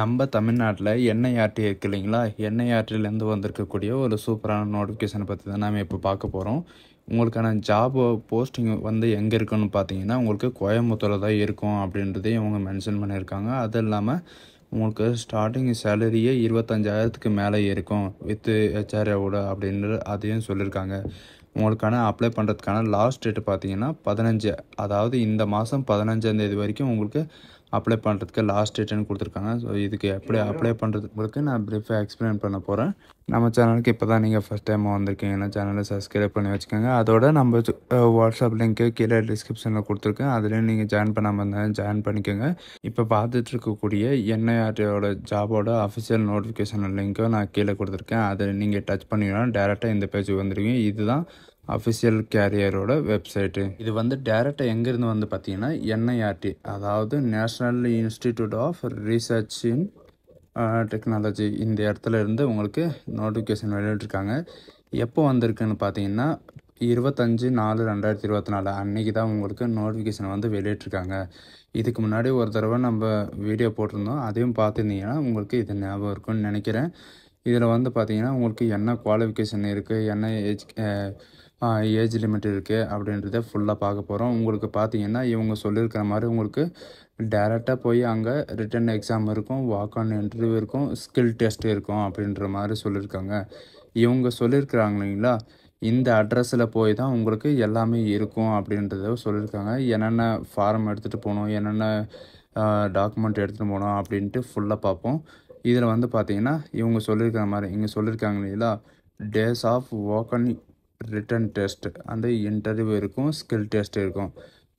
நம்ம தமிழ்நாட்டில் என்ஐஆர்டி இருக்கு இல்லைங்களா? என்ஐஆர்டிலேருந்து வந்திருக்கக்கூடிய ஒரு சூப்பரான நோட்டிஃபிகேஷனை பற்றி தான் நாம் இப்போ பார்க்க போகிறோம் உங்களுக்கான ஜாப் போஸ்டிங் வந்து எங்கே இருக்குன்னு பார்த்தீங்கன்னா உங்களுக்கு கோயம்புத்தூரில் தான் இருக்கும் அப்படின்றதையும் இவங்க மென்ஷன் பண்ணியிருக்காங்க. அது இல்லாமல் உங்களுக்கு ஸ்டார்டிங் சேலரியே இருபத்தஞ்சாயிரத்துக்கு மேலே இருக்கும் வித்து ஹெச்ஆர்ஏவோட அப்படின்ற அதையும் சொல்லியிருக்காங்க. உங்களுக்கான அப்ளை பண்ணுறதுக்கான லாஸ்ட் டேட் பார்த்தீங்கன்னா பதினஞ்சு அதாவது இந்த மாதம் பதினஞ்சாந்தேதி வரைக்கும் உங்களுக்கு அப்ளை பண்ணுறதுக்கு லாஸ்ட் டேட்டுன்னு கொடுத்துருக்காங்க. ஸோ இதுக்கு எப்படி அப்ளை பண்ணுறதுக்கு நான் ப்ரீஃபாக எக்ஸ்பிளைன் பண்ண போகிறேன் நம்ம சேனலுக்கு இப்போ தான் நீங்கள் ஃபஸ்ட் டைம் வந்திருக்கீங்கன்னா சேனலை சப்ஸ்கிரைப் பண்ணி வச்சுக்கோங்க. அதோட நம்ம வாட்ஸ்அப் லிங்க்கு கீழே டிஸ்கிரிப்ஷனில் கொடுத்துருக்கேன். அதுலேயும் நீங்கள் ஜாயின் பண்ணாமல் இருந்தாலும் ஜாயின் பண்ணிக்கோங்க. இப்போ பார்த்துட்டு இருக்கக்கூடிய என்ஐஆர்டியோட ஜாபோட அஃபிஷியல் நோட்டிஃபிகேஷன் லிங்க்கும் நான் கீழே கொடுத்துருக்கேன். அதை நீங்கள் டச் பண்ணிங்கன்னா டேரெக்டாக இந்த பேஜுக்கு வந்துடுவீங்க இதுதான் அஃபிஷியல் கேரியரோட வெப்சைட்டு இது வந்து டேரெக்டாக எங்கேருந்து வந்து பார்த்தீங்கன்னா என்ஐஆர்டி அதாவது national institute of research in technology இந்த இடத்துல இருந்து உங்களுக்கு நோட்டிஃபிகேஷன் வெளியிட்டிருக்காங்க. எப்போ வந்திருக்குன்னு பார்த்தீங்கன்னா இருபத்தஞ்சி நாலு ரெண்டாயிரத்தி இருபத்தி நாலு அன்னைக்கு தான் உங்களுக்கு நோட்டிஃபிகேஷன் வந்து வெளியிட்ருக்காங்க இதுக்கு முன்னாடி ஒரு தடவை நம்ம வீடியோ போட்டிருந்தோம். அதையும் பார்த்துருந்தீங்கன்னா உங்களுக்கு இது ஞாபகம் இருக்கும்னு நினைக்கிறேன். இதில் வந்து பார்த்தீங்கன்னா உங்களுக்கு என்ன குவாலிஃபிகேஷன் இருக்குது என்ன எஜ் ஏஜ் லிமிட் இருக்குது அப்படின்றத ஃபுல்லாக பார்க்க போகிறோம் உங்களுக்கு பார்த்தீங்கன்னா இவங்க சொல்லியிருக்கிற மாதிரி உங்களுக்கு டேரெக்டாக போய் அங்கே ரிட்டன் எக்ஸாம் இருக்கும் வாக் ஆன் இன்டர்வியூ இருக்கும் ஸ்கில் டெஸ்ட் இருக்கும் அப்படின்ற மாதிரி சொல்லியிருக்காங்க. இவங்க சொல்லியிருக்கிறாங்க இல்லைங்களா? இந்த அட்ரஸில் போய் தான் உங்களுக்கு எல்லாமே இருக்கும் அப்படின்றத சொல்லியிருக்காங்க. என்னென்ன ஃபார்ம் எடுத்துகிட்டு போகணும் என்னென்ன டாக்குமெண்ட் எடுத்துகிட்டு போகணும் அப்படின்ட்டு ஃபுல்லாக பார்ப்போம். இதில் வந்து பார்த்தீங்கன்னா இவங்க சொல்லியிருக்கிற மாதிரி இங்கே சொல்லியிருக்காங்க இல்லைங்களா? Days of walk in written test அந்த இன்டர்வியூ இருக்கும் ஸ்கில் டெஸ்ட் இருக்கும்.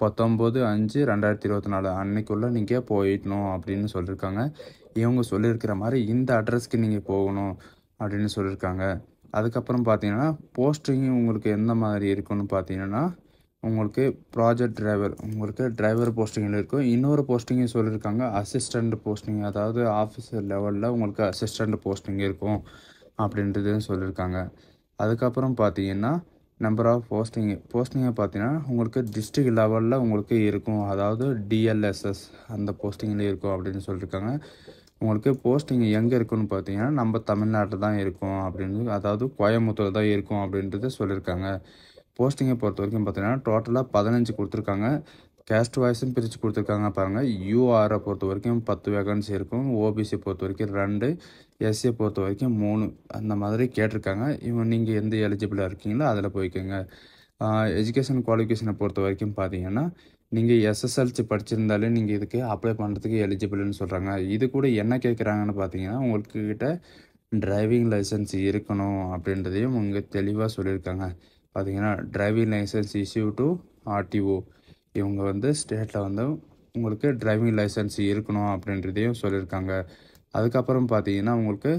பத்தொம்போது அஞ்சு ரெண்டாயிரத்தி இருபத்தி நாலு அன்னைக்குள்ளே நீங்கள் போயிடணும் அப்படின்னு சொல்லியிருக்காங்க இவங்க சொல்லியிருக்கிற மாதிரி இந்த அட்ரஸ்க்கு நீங்கள் போகணும் அப்படின்னு சொல்லியிருக்காங்க அதுக்கப்புறம் பார்த்தீங்கன்னா போஸ்டிங் உங்களுக்கு எந்த மாதிரி இருக்குன்னு பார்த்தீங்கன்னா உங்களுக்கு ப்ராஜெக்ட் டிரைவர் உங்களுக்கு டிரைவர் போஸ்டிங்கில் இருக்கும். இன்னொரு போஸ்டிங்கும் சொல்லியிருக்காங்க அசிஸ்டண்ட் போஸ்டிங் அதாவது ஆஃபீஸர் லெவலில் உங்களுக்கு அசிஸ்டண்ட் போஸ்டிங் இருக்கும் அப்படின்றதும் சொல்லியிருக்காங்க அதுக்கப்புறம் பார்த்தீங்கன்னா நம்பர் ஆஃப் போஸ்டிங் போஸ்டிங்கை பார்த்தீங்கன்னா உங்களுக்கு டிஸ்ட்ரிக்ட் லெவலில் உங்களுக்கு இருக்கும். அதாவது டிஎல்எஸ்எஸ் அந்த போஸ்டிங்கில் இருக்கும் அப்படின்னு சொல்லியிருக்காங்க. உங்களுக்கு போஸ்டிங் எங்கே இருக்குன்னு பார்த்தீங்கன்னா நம்ம தமிழ்நாட்டில் தான் இருக்கும் அப்படின்னு அதாவது கோயம்புத்தூர் தான் இருக்கும் அப்படின்றத சொல்லியிருக்காங்க. போஸ்டிங்கை பொறுத்த வரைக்கும் பார்த்தீங்கன்னா டோட்டலாக பதினஞ்சு கொடுத்துருக்காங்க. கேஸ்ட் வாய்ஸும் பிரித்து கொடுத்துருக்காங்க பாருங்கள் யூஆரை பொறுத்த வரைக்கும் பத்து வேகன்சி இருக்கும். ஓபிசி பொறுத்த வரைக்கும் ரெண்டு எஸ்சியை பொறுத்த வரைக்கும் மூணு. அந்த மாதிரி கேட்டிருக்காங்க. இவன் நீங்கள் எந்த எலிஜிபிளாக இருக்கீங்களோ அதில் போய்க்கோங்க. எஜுகேஷன் குவாலிஃபிகேஷனை பொறுத்த வரைக்கும் பார்த்தீங்கன்னா நீங்கள் எஸ்எஸ்எல்சி படிச்சிருந்தாலே நீங்கள் இதுக்கு அப்ளை பண்ணுறதுக்கு எலிஜிபிள்னு சொல்கிறாங்க இது கூட என்ன கேட்குறாங்கன்னு பார்த்தீங்கன்னா உங்களுக்கு கிட்ட டிரைவிங் லைசன்ஸ் இருக்கணும் அப்படின்றதையும் உங்க தெளிவாக சொல்லியிருக்காங்க. பார்த்தீங்கன்னா driving licence issue to RTO இவங்க வந்து ஸ்டேட்டில் வந்து உங்களுக்கு டிரைவிங் லைசன்ஸ் இருக்கணும் அப்படின்றதையும் சொல்லியிருக்காங்க. அதுக்கப்புறம் பார்த்தீங்கன்னா உங்களுக்கு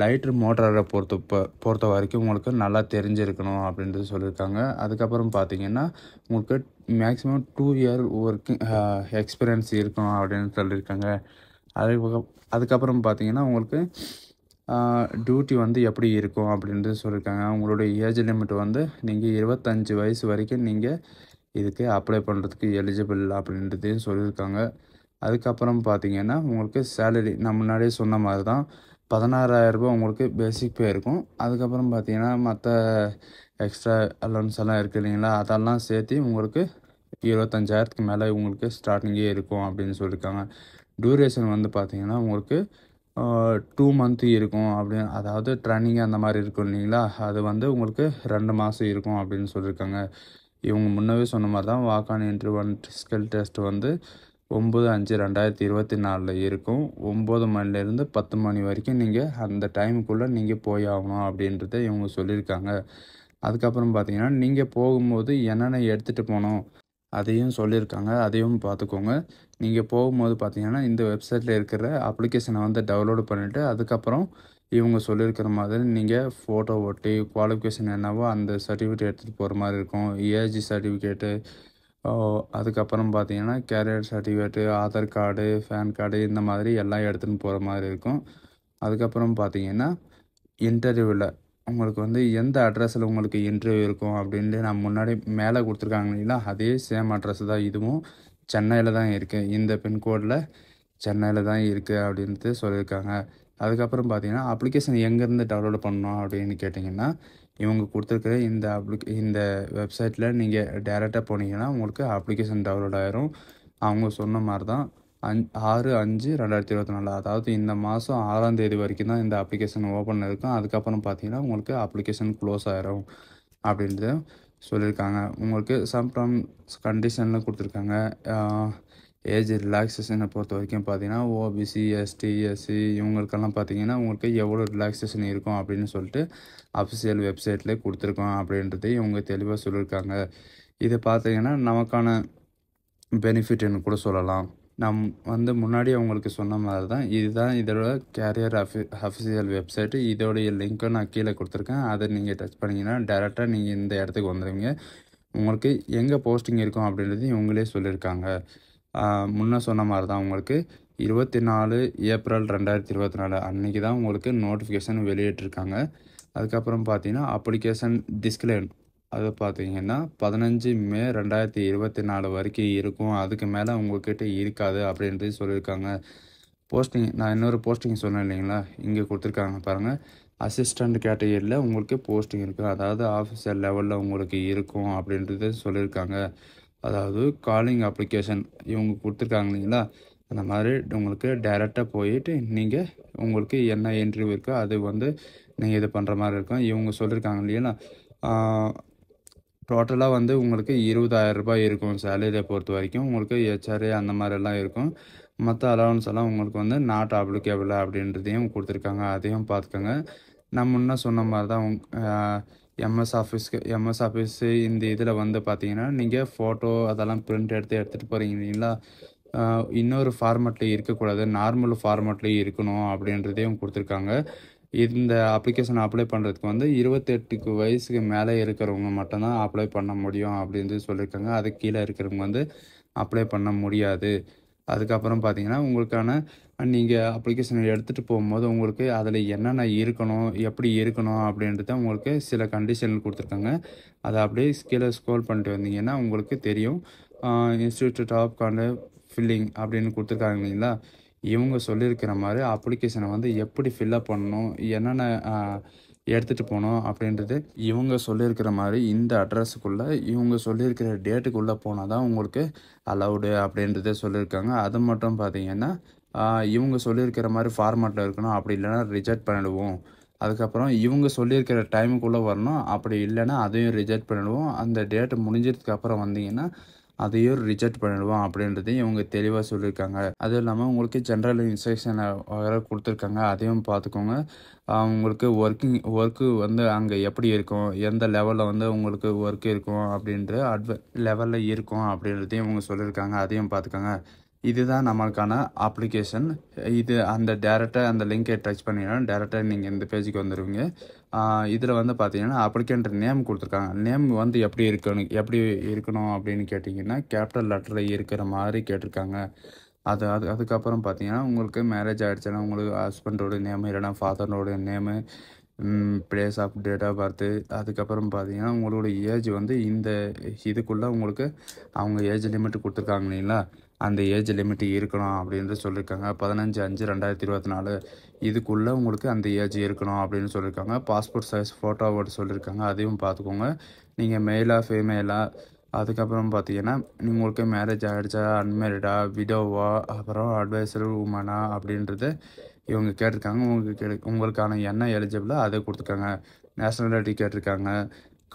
லைட்ரு மோட்டரை பொறுத்த பொறுத்த வரைக்கும் உங்களுக்கு நல்லா தெரிஞ்சிருக்கணும் அப்படின்றது சொல்லியிருக்காங்க. அதுக்கப்புறம் பார்த்தீங்கன்னா உங்களுக்கு maximum two year working experience இருக்கணும் அப்படின்னு சொல்லியிருக்காங்க. அதுக்கு அதுக்கப்புறம் பார்த்தீங்கன்னா உங்களுக்கு டியூட்டி வந்து எப்படி இருக்கும் அப்படின்றது சொல்லியிருக்காங்க. உங்களுடைய ஏஜ் லிமிட் வந்து நீங்கள் இருபத்தஞ்சி வயசு வரைக்கும் நீங்கள் இதுக்கு அப்ளை பண்ணுறதுக்கு எலிஜிபிள் அப்படின்றதையும் சொல்லியிருக்காங்க. அதுக்கப்புறம் பார்த்திங்கன்னா உங்களுக்கு சேலரி நான் முன்னாடியே சொன்ன மாதிரி தான் பதினாறாயிரரூபா உங்களுக்கு பேசிக் பே இருக்கும். அதுக்கப்புறம் பார்த்திங்கன்னா மற்ற எக்ஸ்ட்ரா அலவன்ஸ் எல்லாம் இருக்குது இல்லைங்களா? அதெல்லாம் சேர்த்து உங்களுக்கு இருபத்தஞ்சாயிரத்துக்கு மேலே உங்களுக்கு ஸ்டார்டிங்கே இருக்கும் அப்படின்னு சொல்லியிருக்காங்க. டியூரேஷன் வந்து பார்த்திங்கன்னா உங்களுக்கு டூ மந்த்து இருக்கும் அப்படின்னு அதாவது ட்ரைனிங் அந்த மாதிரி இருக்கும் இல்லைங்களா? அது வந்து உங்களுக்கு ரெண்டு மாதம் இருக்கும் அப்படின்னு சொல்லியிருக்காங்க. இவங்க முன்னவே சொன்ன மாதிரி தான் வாக்கான் இன்டர்வன் இன்டர்வியூ ஸ்கில் டெஸ்ட் வந்து ஒம்பது அஞ்சு ரெண்டாயிரத்தி இருபத்தி நாலில் இருக்கும். ஒம்பது மணிலேருந்து பத்து மணி வரைக்கும் நீங்கள் அந்த டைமுக்குள்ளே நீங்கள் போய் ஆகணும் அப்படின்றத இவங்க சொல்லியிருக்காங்க. அதுக்கப்புறம் பார்த்தீங்கன்னா நீங்கள் போகும்போது என்னென்ன எடுத்துகிட்டு போகணும் அதையும் சொல்லியிருக்காங்க. அதையும் பார்த்துக்கோங்க. நீங்கள் போகும்போது பார்த்தீங்கன்னா இந்த வெப்சைட்டில் இருக்கிற அப்ளிகேஷனை வந்து டவுன்லோடு பண்ணிவிட்டு அதுக்கப்புறம் இவங்க சொல்லியிருக்கிற மாதிரி நீங்கள் ஃபோட்டோ ஒட்டி குவாலிஃபிகேஷன் என்னவோ அந்த சர்டிஃபிகேட் எடுத்துகிட்டு போகிற மாதிரி இருக்கும். ஏஜி சர்டிஃபிகேட்டு அதுக்கப்புறம் பார்த்தீங்கன்னா career certificate Aadhaar card PAN card இந்த மாதிரி எல்லாம் எடுத்துகிட்டு போகிற மாதிரி இருக்கும். அதுக்கப்புறம் பார்த்தீங்கன்னா இன்டர்வியூவில் உங்களுக்கு வந்து எந்த அட்ரஸில் உங்களுக்கு இன்டர்வியூ இருக்கும் அப்படின்ட்டு நான் முன்னாடி மேலே கொடுத்துருக்காங்க இல்லைங்களா? அதே சேம் அட்ரஸ் தான் இதுவும். சென்னையில் தான் இருக்குது இந்த பின்கோடில் சென்னையில் தான் இருக்குது அப்படின்ட்டு சொல்லியிருக்காங்க. அதுக்கப்புறம் பார்த்தீங்கன்னா அப்ளிகேஷன் எங்கேருந்து டவுன்லோட் பண்ணணும் அப்படின்னு கேட்டிங்கன்னா இவங்க கொடுத்துருக்குற இந்த அப்ளிக் இந்த வெப்சைட்டில் நீங்கள் டேரெக்டாக போனீங்கன்னா உங்களுக்கு அப்ளிகேஷன் டவுன்லோட் ஆயிரும். அவங்க சொன்ன மாதிரி தான் அஞ் ஆறு அஞ்சு ரெண்டாயிரத்தி இருபத்தி நாலு. அதாவது இந்த மாதம் ஆறாம் தேதி வரைக்கும் தான் இந்த அப்ளிகேஷன் ஓப்பன் இருக்கும். அதுக்கப்புறம் பார்த்தீங்கன்னா உங்களுக்கு அப்ளிகேஷன் க்ளோஸ் ஆயிரும் அப்படின்றது சொல்லியிருக்காங்க. உங்களுக்கு சம்டம் கண்டிஷன்லாம் கண்டிஷனில் கொடுத்துருக்காங்க ஏஜ் ரிலாக்ஸேஷனை பொறுத்த வரைக்கும் பார்த்தீங்கன்னா ஓபிசி எஸ்டி எஸ்சி இவங்களுக்கெல்லாம் பார்த்தீங்கன்னா உங்களுக்கு எவ்வளோ ரிலாக்ஸேஷன் இருக்கும் அப்படின்னு சொல்லிட்டு அஃபிஷியல் வெப்சைட்லேயே கொடுத்துருக்கோம் அப்படின்றதையும் இவங்க தெளிவாக சொல்லியிருக்காங்க. இதை பார்த்தீங்கன்னா நமக்கான பெனிஃபிட்னு கூட சொல்லலாம். நம் வந்து முன்னாடி அவங்களுக்கு சொன்ன மாதிரி தான். இதுதான் இதோட கேரியர் அஃபி அஃபிஷியல் வெப்சைட்டு இதோடைய லிங்க்கை நான் கீழே கொடுத்துருக்கேன். அதை நீங்கள் டச் பண்ணிங்கன்னா டேரெக்டாக நீங்கள் இந்த இடத்துக்கு வந்துடுவீங்க உங்களுக்கு எங்கே போஸ்டிங் இருக்கும் அப்படின்றது இவங்களே சொல்லியிருக்காங்க. முன்னே சொன்ன மாதிரி தான் உங்களுக்கு இருபத்தி நாலு ஏப்ரல் ரெண்டாயிரத்தி இருபத்தி நாலு அன்றைக்கி தான் உங்களுக்கு நோட்டிஃபிகேஷன் வெளியிட்டிருக்காங்க. அதுக்கப்புறம் பார்த்தீங்கன்னா அப்ளிகேஷன் டிஸ்க்ளைன் அது பார்த்தீங்கன்னா பதினஞ்சு மே ரெண்டாயிரத்தி இருபத்தி நாலு வரைக்கும் இருக்கும். அதுக்கு மேலே உங்கள்கிட்ட இருக்காது அப்படின்றது சொல்லியிருக்காங்க. போஸ்டிங் நான் இன்னொரு போஸ்டிங் சொன்னேன் இல்லைங்களா? இங்கே கொடுத்துருக்காங்க பாருங்கள் அசிஸ்டண்ட் கேட்டகரியில் உங்களுக்கு போஸ்டிங் இருக்குது அதாவது ஆஃபீஸர் லெவலில் உங்களுக்கு இருக்கும் அப்படின்றது சொல்லியிருக்காங்க. அதாவது காலிங் அப்ளிகேஷன் இவங்க கொடுத்துருக்காங்க இல்லைங்களா? அந்த மாதிரி உங்களுக்கு டைரெக்டாக போயிட்டு நீங்கள் உங்களுக்கு என்ன இன்டர்வியூ இருக்கோ அது வந்து நீங்கள் இது பண்ணுற மாதிரி இருக்கும். இவங்க சொல்லியிருக்காங்க இல்லைங்களா? டோட்டலாக வந்து உங்களுக்கு இருபதாயிரம் ரூபாய் இருக்கும் சேலரியை பொறுத்த வரைக்கும். உங்களுக்கு ஹெச்ஆர்ஏ அந்த மாதிரிலாம் இருக்கும். மற்ற அலவன்ஸ் எல்லாம் உங்களுக்கு வந்து நாட் அப்ளிகேபிள் அப்படின்றதையும் கொடுத்துருக்காங்க. அதையும் பார்த்துக்கோங்க. நான் முன்னே சொன்ன மாதிரி தான் எம்எஸ் ஆஃபீஸ்க்கு எம்எஸ் ஆஃபீஸு இந்த இதில் வந்து பார்த்தீங்கன்னா நீங்கள் ஃபோட்டோ அதெல்லாம் பிரிண்ட் எடுத்து எடுத்துகிட்டு போகிறீங்க இல்லைங்களா? இன்னொரு ஃபார்மேட்லேயும் இருக்கக்கூடாது. நார்மல் ஃபார்மேட்லேயும் இருக்கணும் அப்படின்றதையும் கொடுத்துருக்காங்க. இந்த அப்ளிகேஷன் அப்ளை பண்ணுறதுக்கு வந்து இருபத்தெட்டுக்கு வயசுக்கு மேலே இருக்கிறவங்க மட்டும்தான் அப்ளை பண்ண முடியும் அப்படின்னு சொல்லியிருக்காங்க. அதுக்கு கீழே இருக்கிறவங்க வந்து அப்ளை பண்ண முடியாது. அதுக்கப்புறம் பார்த்தீங்கன்னா உங்களுக்கான நீங்கள் அப்ளிகேஷன் எடுத்துகிட்டு போகும்போது உங்களுக்கு அதில் என்னென்ன இருக்கணும் எப்படி இருக்கணும் அப்படின்றத உங்களுக்கு சில கண்டிஷன் கொடுத்துருக்காங்க. அதை அப்படியே கீழே ஸ்க்ரோல் பண்ணிட்டு வந்தீங்கன்னா உங்களுக்கு தெரியும். இன்ஸ்டியூட் ஆஃப் கான்ட் ஃபில்லிங் அப்படின்னு கொடுத்துருக்காங்க இல்லைங்களா? இவங்க சொல்லியிருக்கிற மாதிரி அப்ளிகேஷனை வந்து எப்படி ஃபில்லப் பண்ணணும் என்னென்ன எடுத்துகிட்டு போகணும் அப்படின்றது இவங்க சொல்லியிருக்கிற மாதிரி இந்த அட்ரஸுக்குள்ளே இவங்க சொல்லியிருக்கிற டேட்டுக்குள்ளே போனால் தான் உங்களுக்கு அலவுடு அப்படின்றத சொல்லியிருக்காங்க. அது மட்டும் பார்த்தீங்கன்னா இவங்க சொல்லியிருக்கிற மாதிரி ஃபார்மேட்டில் இருக்கணும். அப்படி இல்லைன்னா ரிஜெக்ட் பண்ணிடுவோம். அதுக்கப்புறம் இவங்க சொல்லியிருக்கிற டைமுக்குள்ளே வரணும். அப்படி இல்லைன்னா அதையும் ரிஜெக்ட் பண்ணிடுவோம். அந்த டேட்டு முடிஞ்சதுக்கப்புறம் வந்தீங்கன்னா அதையும் ரிஜெக்ட் பண்ணிடுவோம் அப்படின்றதையும் இவங்க தெளிவாக சொல்லியிருக்காங்க. அதுவும் இல்லாமல் உங்களுக்கு ஜென்ரல் இன்ஸ்ட்ரக்ஷன் வேறு கொடுத்துருக்காங்க. அதையும் பார்த்துக்கோங்க. உங்களுக்கு ஒர்க்கிங் ஒர்க்கு வந்து அங்கே எப்படி இருக்கும்? எந்த லெவலில் வந்து உங்களுக்கு ஒர்க் இருக்கும் அப்படின்ற அட்வ லெவலில் இருக்கும் அப்படின்றதையும் இவங்க சொல்லியிருக்காங்க. அதையும் பார்த்துக்கோங்க. இதுதான் நம்மளுக்கான அப்ளிகேஷன் இது அந்த டேரெக்டாக அந்த லிங்கை டச் பண்ணிங்கன்னா டேரெக்டாக நீங்கள் இந்த பேஜுக்கு வந்துடுவீங்க இதில் வந்து பார்த்தீங்கன்னா அப்ளிகண்ட் நேம் கொடுத்துருக்காங்க. நேம் வந்து எப்படி இருக்கணும் எப்படி இருக்கணும் அப்படின்னு கேட்டிங்கன்னா கேபிட்டல் லெட்டரில் இருக்கிற மாதிரி கேட்டிருக்காங்க. அது அது அதுக்கப்புறம் பார்த்தீங்கன்னா உங்களுக்கு மேரேஜ் ஆகிடுச்சுன்னா உங்களுக்கு ஹஸ்பண்டோட நேமு இல்லைனா ஃபாதரோட name place of date of birth அதுக்கப்புறம் பார்த்தீங்கன்னா உங்களோட ஏஜ் வந்து இந்த இதுக்குள்ளே உங்களுக்கு அவங்க ஏஜ் லிமிட் கொடுத்துருக்காங்க இல்லைங்களா? அந்த ஏஜ் லிமிட் இருக்கணும் அப்படின்னு சொல்லியிருக்காங்க. பதினஞ்சு அஞ்சு ரெண்டாயிரத்தி இருபத்தி நாலு. இதுக்குள்ளே உங்களுக்கு அந்த ஏஜ் இருக்கணும் அப்படின்னு சொல்லியிருக்காங்க. பாஸ்போர்ட் சைஸ் ஃபோட்டோவோட சொல்லியிருக்காங்க. அதையும் பார்த்துக்கோங்க. நீங்கள் மெயிலாக ஃபீமேலாக அதுக்கப்புறம் பார்த்தீங்கன்னா உங்களுக்கு மேரேஜ் ஆகிடுச்சா அன்மேரிடா விடோவா அப்புறம் அட்வைசர் உமனா அப்படின்றது இவங்க கேட்டிருக்காங்க. உங்களுக்கு கே உங்களுக்கான என்ன எலிஜிபிளோ அதை கொடுத்துருக்காங்க. நேஷ்னாலிட்டி கேட்டிருக்காங்க.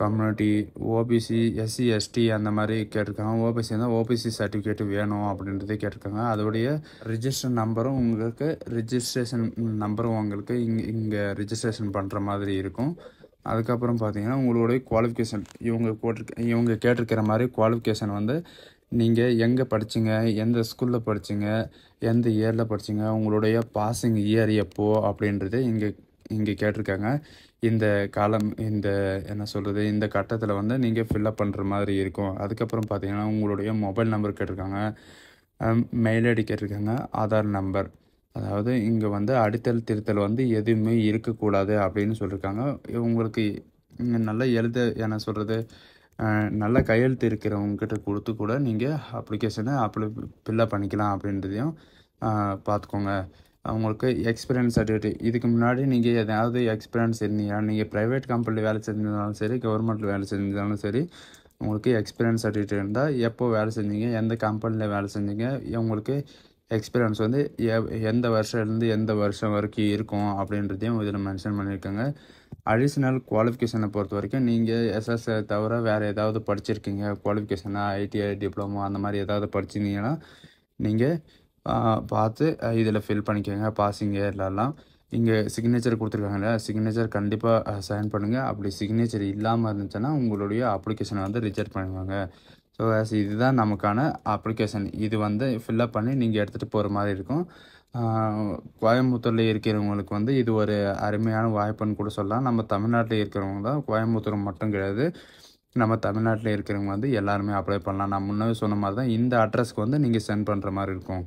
கம்யூனிட்டி ஓபிசி எஸ்சி எஸ்டி அந்த மாதிரி கேட்டிருக்காங்க. ஓபிசி இருந்தால் ஓபிசி சர்டிஃபிகேட் வேணும் அப்படின்றதே கேட்டிருக்காங்க. அதோடைய ரிஜிஸ்டர் நம்பரும் உங்களுக்கு ரிஜிஸ்ட்ரேஷன் நம்பரும் உங்களுக்கு இங்கே இங்கே ரிஜிஸ்ட்ரேஷன் பண்ணுற மாதிரி இருக்கும். அதுக்கப்புறம் பார்த்தீங்கன்னா உங்களுடைய குவாலிஃபிகேஷன் இவங்க போட்டிருக்க இவங்க கேட்டிருக்கிற மாதிரி குவாலிஃபிகேஷன் வந்து நீங்கள் எங்கே படிச்சிங்க எந்த ஸ்கூலில் படிச்சிங்க எந்த இயரில் படிச்சிங்க உங்களுடைய பாசிங் இயர் எப்போ அப்படின்றது இங்கே இங்கே கேட்டிருக்காங்க. இந்த காலம் இந்த என்ன சொல்கிறது இந்த கட்டத்தில் வந்து நீங்கள் ஃபில்லப் பண்ணுற மாதிரி இருக்கும். அதுக்கப்புறம் பார்த்தீங்கன்னா உங்களுடைய மொபைல் நம்பர் கேட்டிருக்காங்க. மெயில் ஐடி கேட்டிருக்காங்க. ஆதார் நம்பர் அதாவது இங்கே வந்து அடித்தல் திருத்தல் வந்து எதுவுமே இருக்கக்கூடாது அப்படின்னு சொல்லியிருக்காங்க உங்களுக்கு நல்லா நல்ல எழுத என்ன சொல்கிறது நல்ல கையெழுத்து இருக்கிறவங்ககிட்ட கொடுத்து கூட நீங்கள் அப்ளிகேஷனை அப்ளை ஃபில்லப் பண்ணிக்கலாம் அப்படின்றதையும் பார்த்துக்கோங்க உங்களுக்கு எக்ஸ்பீரியன்ஸ் சர்டிஃபிகேட் இதுக்கு முன்னாடி நீங்கள் எதாவது எக்ஸ்பீரியன்ஸ் இருந்தீங்க நீங்கள் ப்ரைவேட் கம்பெனியில் வேலை செஞ்சிருந்தாலும் சரி கவர்மெண்ட்டில் வேலை செஞ்சிருந்தாலும் சரி உங்களுக்கு எக்ஸ்பீரியன்ஸ் சர்டிஃபிகேட் இருந்தால் எப்போ வேலை செஞ்சீங்க? எந்த கம்பெனியில் வேலை செஞ்சீங்க? உங்களுக்கு எக்ஸ்பீரியன்ஸ் வந்து எ- எந்த வருஷம்லேருந்து எந்த வருஷம் வரைக்கும் இருக்கும் அப்படின்றதையும் இதில் மென்ஷன் பண்ணியிருக்காங்க. அடிஷ்னல் குவாலிஃபிகேஷனை பொறுத்த வரைக்கும் நீங்கள் எஸ்எஸ்ஐ தவிர வேறு ஏதாவது படிச்சிருக்கீங்க? குவாலிஃபிகேஷனாக ஐடிஐ டிப்ளமோ அந்த மாதிரி ஏதாவது படிச்சிருந்தீங்கன்னா நீங்கள் பார்த்து இதில் ஃபில் பண்ணிக்கோங்க பாசிங் ஏர்லலாம் இங்கே சிக்னேச்சர் கொடுத்துருக்காங்கல்ல சிக்னேச்சர் கண்டிப்பாக சைன் பண்ணுங்கள் அப்படி சிக்னேச்சர் இல்லாமல் இருந்துச்சுன்னா உங்களுடைய அப்ளிகேஷனை வந்து ரிஜெக்ட் பண்ணுவாங்க. ஸோ ஆஸ் இதுதான் நமக்கான அப்ளிகேஷன் இது வந்து ஃபில்லப் பண்ணி நீங்கள் எடுத்துகிட்டு போகிற மாதிரி இருக்கும். கோயம்புத்தூரில் இருக்கிறவங்களுக்கு வந்து இது ஒரு அருமையான வாய்ப்புன்னு கூட சொல்லலாம். நம்ம தமிழ்நாட்டில் இருக்கிறவங்க தான் கோயம்புத்தூர் மட்டும் கிடையாது. நம்ம தமிழ்நாட்டில் இருக்கிறவங்க வந்து எல்லாருமே அப்ளை பண்ணலாம். நான் முன்னே சொன்ன மாதிரி தான் இந்த அட்ரஸ்க்கு வந்து நீங்கள் சென்ட் பண்ணுற மாதிரி இருக்கும்.